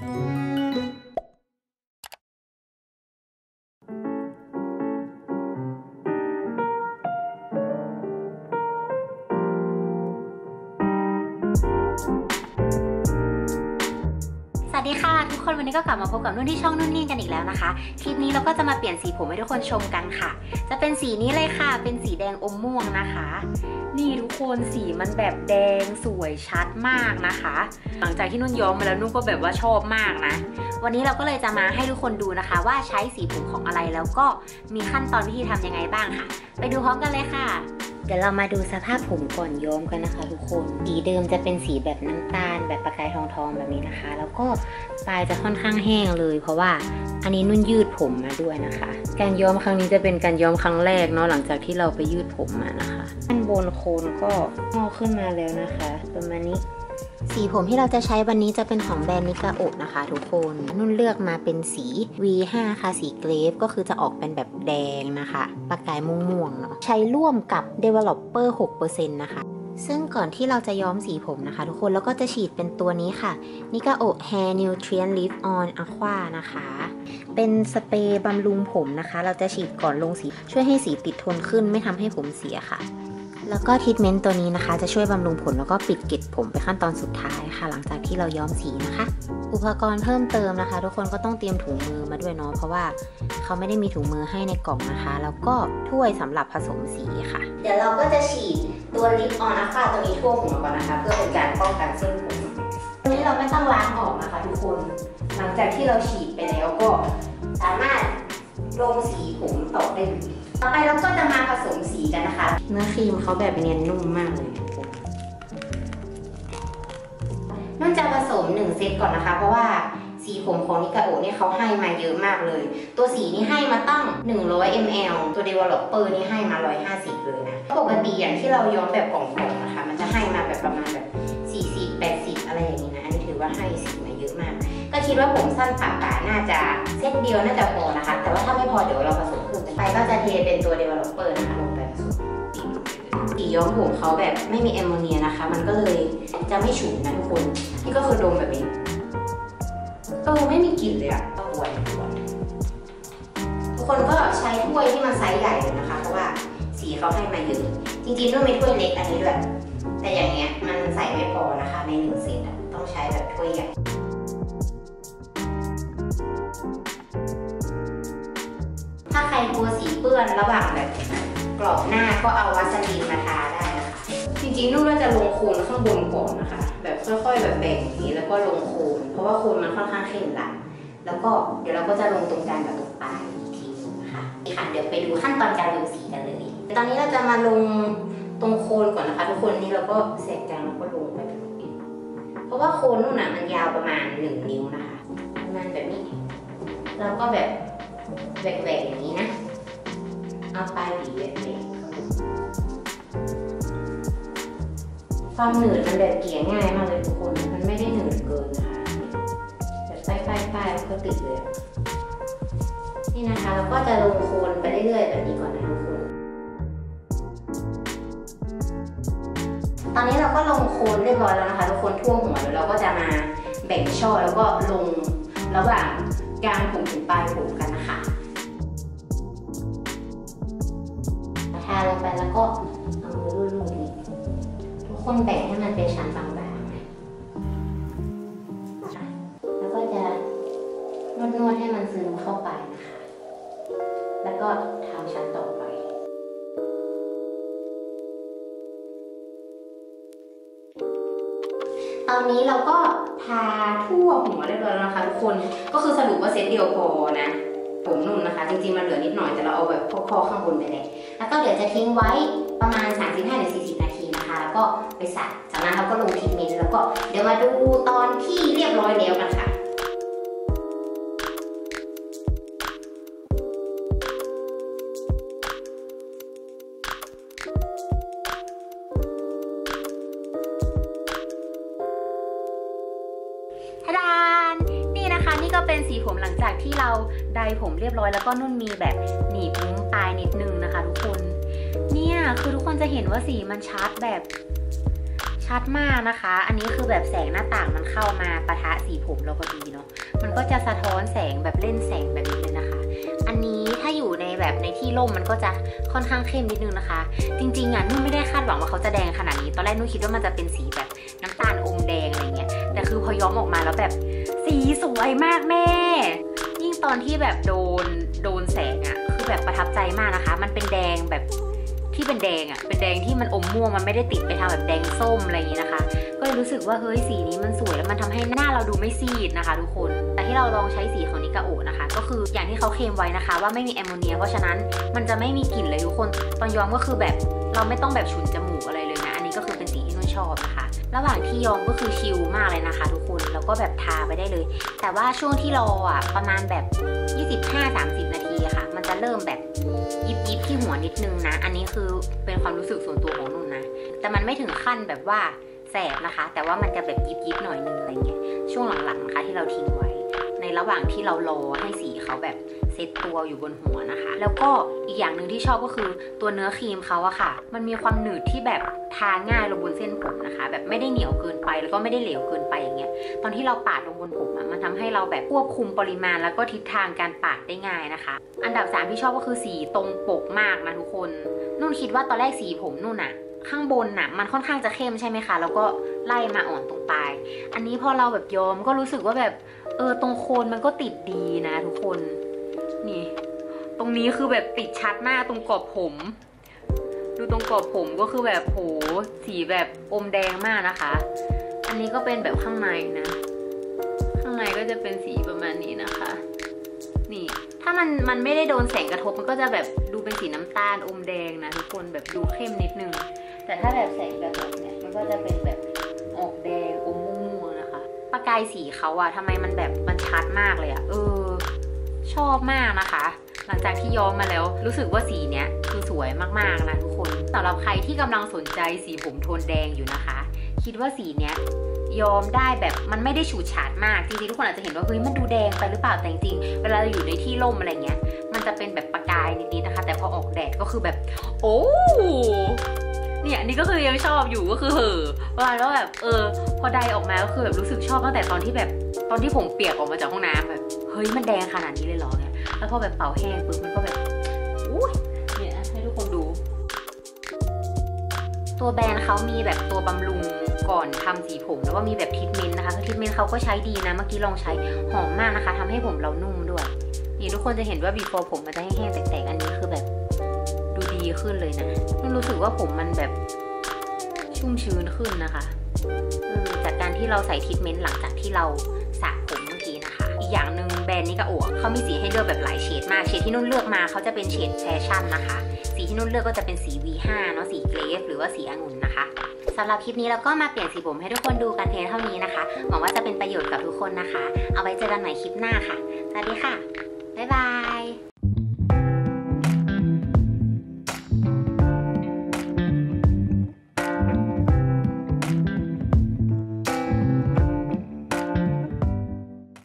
สวั ดีค่ะ ทุกคนวันนี้ก็กลับมาพบกับนุ่นที่ช่องนุ่นนี่กันอีกแล้วนะคะ คลิปนี้เราก็จะมาเปลี่ยนสีผมให้ทุกคนชมกันค่ะ จะเป็นสีนี้เลยค่ะ เป็นสีแดงอมม่วงนะคะ นี่ทุกคนสีมันแบบแดงสวยชัดมากนะคะ หลังจากที่นุ่นย้อมมาแล้วนุ่นก็แบบว่าชอบมากนะ วันนี้เราก็เลยจะมาให้ทุกคนดูนะคะ ว่าใช้สีผมของอะไรแล้วก็มีขั้นตอนวิธีทำยังไงบ้างค่ะ ไปดูพร้อมกันเลยค่ะ ดี๋ยวเรามาดูสภาพผมก่อนย้อมกันนะคะ ทุกคน สีเดิมจะเป็นสีแบบน้ำตาล แบบประกายทองทองๆแบบนี้นะคะ แล้วก็ปลายจะค่อนข้างแห้งเลย เพราะว่าอันนี้นุ่นยืดผมมาด้วยนะคะ การย้อมครั้งนี้จะเป็นการย้อมครั้งแรกเนาะหลังจากที่เราไปยืดผมมานะคะด้านบนโคนก็งอกขึ้นมาแล้วนะคะ ประมาณนี้ สีผมที่เราจะใช้วันนี้จะเป็นของแบรนด์นิกาโอะนะคะทุกคน นุ่นเลือกมาเป็นสี V5 ค่ะสีเกรฟก็คือจะออกเป็นแบบแดงนะคะประกายม่วงๆเนาะใช้ร่วมกับ Developer 6%นะคะซึ่งก่อนที่เราจะย้อมสีผมนะคะทุกคนแล้วก็จะฉีดเป็นตัวนี้ค่ะนิกาโอ Hair Nutrient Lift On Aqua นะคะ เป็นสเปรย์บำรุงผมนะคะ เราจะฉีดก่อนลงสีช่วยให้สีติดทนขึ้นไม่ทำให้ผมเสียค่ะ แล้วก็ทรีทเมนต์ตัวนี้นะคะ จะช่วยบำรุงผมแล้วก็ปิดเกล็ดผมไปขั้นตอนสุดท้ายค่ะ หลังจากที่เราย้อมสีนะคะ อุปกรณ์เพิ่มเติมนะคะ ทุกคนก็ต้องเตรียมถุงมือมาด้วยเนาะเพราะว่าเขาไม่ได้มีถุงมือให้ในกล่องนะคะ แล้วก็ถ้วยสำหรับผสมสีค่ะ เดี๋ยวเราก็จะฉีดตัวลิปออนอะค่ะตัวนี้ทั่วหัวก่อนนะคะ เพื่อเป็นการป้องกันเส้นผมตัวนี้เราไม่ต้องล้างออกนะคะ ทุกคนหลังจากที่เราฉีดไปแล้วก็สามารถลงสีผมต่อได้เลยต่อไปเราก็จะมา กันนะคะ เนื้อครีมเขาแบบเนียนนุ่มมากเลยนุ่นจะผสม1เซตก่อนนะคะ เพราะว่าสีผมของนิกาโอเนี่ยเขาให้มาเยอะมากเลย ตัวสีนี่ให้มาตั้ง 100 ml ตัว developer นี่ให้มา 150 เลยนะ ปกติอย่างที่เราย้อมแบบกล่องๆนะคะ มันจะให้มาแบบประมาณแบบ40 80 อะไรอย่างนี้นะ อันนี้ถือว่าให้สีมาเยอะมาก ก็คิดว่าผมสั้นประบ่าน่าจะเซตเดียวน่าจะพอนะคะ แต่ว่าถ้าไม่พอเดี๋ยวเราผสมเพิ่มไปก็จะเทเป็นตัว developer นะคะลงไป สีย้อมผมเขาแบบไม่มีแอมโมเนียนะคะ มันก็เลยจะไม่ฉุนนะทุกคน นี่ก็คือดมแบบนี้เออไม่มีกลิ่นเลยอะก็อวยอวยทุกคนก็ใช้ถ้วยที่มันไซส์ใหญ่เลยนะคะ เพราะว่าสีเขาให้มาเยอะจริงๆต้องมีถ้วยเล็กอันนี้ด้วย แต่อย่างเงี้ยมันใส่ไม่พอนะคะในหนึ่งเซตต้องใช้แบบถ้วยใหญ่ถ้าใครกลัวสีเปื้อนระหว่างแบบ กรอบหน้าก็เอาวัสลีนมาทาได้นะคะจริงๆนุ่นว่าจะลงโคนข้างบนก่อนนะคะ แบบค่อยๆแบบแบ่งอย่างนี้แล้วก็ลงโคน เพราะว่าโคนมันค่อนข้างเข้มละแล้วก็เดี๋ยวเราก็จะลงตรงกลางกับตรงปลายอีกทีนึงนะคะนี่ค่ะเดี๋ยวไปดูขั้นตอนการลงสีกันเลย ตอนนี้เราจะมาลงตรงโคนก่อนนะคะ ทุกคนนี่เราก็แสกกลางแล้วก็ลงไปแบบนี้เพราะว่าโคนนุ่นน่ะมันยาวประมาณหนึ่งนิ้วนะคะประมาณแบบนี้ แล้วก็แบบแหวกๆอย่างนี้นะ เอาปลายหวีแหวกๆความหนืดมันแบบเกี่ยง่ายมากเลยทุกคน มันไม่ได้หนืดเกินนะคะแบบป้ายป้ายแล้วก็ติดเลย นี่นะคะเราก็จะลงโคนไปเรื่อยๆแบบนี้ก่อนนะทุกคน ตอนนี้เราก็ลงโคนเรียบร้อยแล้วนะคะทุกคนทั่วหัวแล้วเราก็จะมาแบ่งช่อแล้วก็ลงระหว่างกลางผมถึงปลายผมกันนะคะาลงไปแล้วก็เอามือรูดๆนี่ทุกคนแบ่งให้มันเป็นชั้นบางๆนะแล้วก็จะนวดๆให้มันซึมเข้าไปนะคะ แล้วก็ทำชั้นต่อไปตอนนี้เราก็ทาทั่วหัวเรียบร้อยแล้วนะคะทุกคน ก็คือสรุปว่าเซตเดียวพอนะ ผมนุ่มนะคะ จริงๆมันเหลือนิดหน่อยแต่เราเอาแบบพอๆข้างบนไปเลยแล้วก็เดี๋ยวจะทิ้งไว้ประมาณ 35-40 นาทีนะคะ แล้วก็ไปสระจากนั้นเราก็ลงทรีทเมนต์แล้วก็เดี๋ยวมาดูตอนที่เรียบร้อยแล้วกันค่ะ ไดผมเรียบร้อยแล้วก็นุ่นมีแบบหนีบมุ้งปลายนิดนึงนะคะทุกคน เนี่ยคือทุกคนจะเห็นว่าสีมันชัดแบบชัดมากนะคะ อันนี้คือแบบแสงหน้าต่างมันเข้ามาปะทะสีผมเราพอดีเนาะ มันก็จะสะท้อนแสงแบบเล่นแสงแบบนี้เลยนะคะ อันนี้ถ้าอยู่ในแบบในที่ร่มมันก็จะค่อนข้างเข้มนิดนึงนะคะ จริงๆอะนุ่นไม่ได้คาดหวังว่าเขาจะแดงขนาดนี้ ตอนแรกนุ่นคิดว่ามันจะเป็นสีแบบน้ำตาลอมแดงอะไรเงี้ย แต่คือพอย้อมออกมาแล้วแบบสีสวยมากแม่ ตอนที่แบบโดนโดนแสงอะ่ะคือแบบประทับใจมากนะคะ มันเป็นแดงแบบที่เป็นแดงอะ่ะเป็นแดงที่มันอมม่วงมันไม่ได้ติดไปทางแบบแดงส้มอะไรอย่างนี้นะคะ ก็เลยรู้สึกว่าเฮ้ยสีนี้มันสวยแล้วมันทำให้หน้าเราดูไม่ซีดนะคะ ทุกคน แต่ที่เราลองใช้สีของนิกาโอนะคะ ก็คืออย่างที่เขาเคลมไว้นะคะ ว่าไม่มีแอมโมเนียเพราะฉะนั้นมันจะไม่มีกลิ่นเลยทุกคน ตอนย้อมก็คือแบบเราไม่ต้องแบบฉุนจมูกอะไรเลยนะอันนี้ก็คือเป็นสีที่นุ่นชอบนะคะ ระหว่างที่ยอมก็คือชิลมากเลยนะคะ ทุกคนแล้วก็แบบทาไปได้เลย แต่ว่าช่วงที่รออะประมาณแบบ 25-30 นาทีค่ะ มันจะเริ่มแบบยิบยิบที่หัวนิดนึงนะ อันนี้คือเป็นความรู้สึกส่วนตัวของนุ่นนะ แต่มันไม่ถึงขั้นแบบว่าแสบนะคะ แต่ว่ามันจะแบบยิบยิบหน่อยนึงอะไรเงี้ยช่วงหลังๆนะคะที่เราทิ้งไว้ ในระหว่างที่เรารอให้สีเขาแบบ ซตตัวอยู่บนหัวนะคะ แล้วก็อีกอย่างหนึ่งที่ชอบก็คือตัวเนื้อครีมเขาอะค่ะ มันมีความหนืดที่แบบทาง่ายลงบนเส้นผมนะคะ แบบไม่ได้เหนียวเกินไปแล้วก็ไม่ได้เหลวเกินไปอย่างเงี้ยตอนที่เราปาดลงบนผมอะมันทำให้เราแบบควบคุมปริมาณ แล้วก็ทิศทางการปาดได้ง่ายนะคะ อันดับสามที่ชอบก็คือสีตรงปกมากนะทุกคนนุ่นคิดว่าตอนแรกสีผมนุ่นอะข้างบนน่ะมันค่อนข้างจะเข้มใช่ไหมคะ แล้วก็ไล่มาอ่อนตรงปลาย อันนี้พอเราแบบย้อมก็รู้สึกว่าแบบเออตรงโคนมันก็ติดดีนะทุกคน นี่ ตรงนี้คือแบบติดชัดมากตรงกรอบผม ดูตรงกรอบผมก็คือแบบโหสีแบบอมแดงมากนะคะ อันนี้ก็เป็นแบบข้างในนะ ข้างในก็จะเป็นสีประมาณนี้นะคะ นี่ ถ้ามันมันไม่ได้โดนแสงกระทบมันก็จะแบบดูเป็นสีน้ำตาลอมแดงนะทุกคนแบบดูเข้มนิดนึง แต่ถ้าแบบแสงกระทบเนี่ยมันก็จะเป็นแบบออกแดงอมม่วงนะคะ ประกายสีเขาอะทำไมมันแบบมันชัดมากเลยอะเออ ชอบมากนะคะ หลังจากที่ย้อมมาแล้ว รู้สึกว่าสีเนี้ยคือสวยมากๆนะทุกคนสำหรับใครที่กำลังสนใจสีผมโทนแดงอยู่นะคะ คิดว่าสีเนี้ยย้อมได้แบบมันไม่ได้ฉูดฉาดมากจริงๆทุกคนอาจจะเห็นว่าเฮ้ยมันดูแดงไปหรือเปล่าแต่จริงๆเวลาเราอยู่ในที่ร่มอะไรเงี้ย มันจะเป็นแบบประกายนิดๆนะคะ แต่พอออกแดดก็คือแบบ โอ้ เนี่ยอันนี้ก็คือยังชอบอยู่ก็คือเหอะประมาณว่าแบบเออ พอไดออกมาก็คือแบบรู้สึกชอบตั้งแต่ตอนที่แบบตอนที่ผมเปียกออกมาจากห้องน้ำแบบเฮ้ยมันแดงขนาดนี้เลยเหรอเนี่ยแล้วพอแบบเป่าแห้งปุ๊บมันก็แบบอุ้ยเนี่ยให้ทุกคนดู ตัวแบรนด์เขามีแบบตัวบำรุงก่อนทำสีผมแล้วก็มีแบบทรีทเมนต์นะคะทรีทเมนต์เขาก็ใช้ดีนะเมื่อกี้ลองใช้หอมมากนะคะทำให้ผมเรานุ่มด้วยนี่ทุกคนจะเห็นว่า before ผมมันจะแห้งๆแตกๆอันนี้คือแบบ ขึ้นเลยนะมันรู้สึกว่าผมมันแบบชุ่มชื้นขึ้นนะคะจากการที่เราใส่ทรีทเมนต์หลังจากที่เราสระผมเมื่อกี้นะคะ อีกอย่างหนึ่งแบรนด์ NIGAO เขามีสีให้เลือกแบบหลายเฉดมาก เฉดที่นุ่นเลือกมาเขาจะเป็นเฉดแฟชั่นนะคะ สีที่นุ่นเลือกก็จะเป็นสี V5 เนาะสี grape หรือว่าสีองุ่นนะคะสำหรับคลิปนี้เราก็มาเปลี่ยนสีผมให้ทุกคนดูกันเพียงเท่านี้นะคะ หวังว่าจะเป็นประโยชน์กับทุกคนนะคะ เอาไว้เจอกันใหม่คลิปหน้าค่ะ สวัสดีค่ะ บ๊ายบาย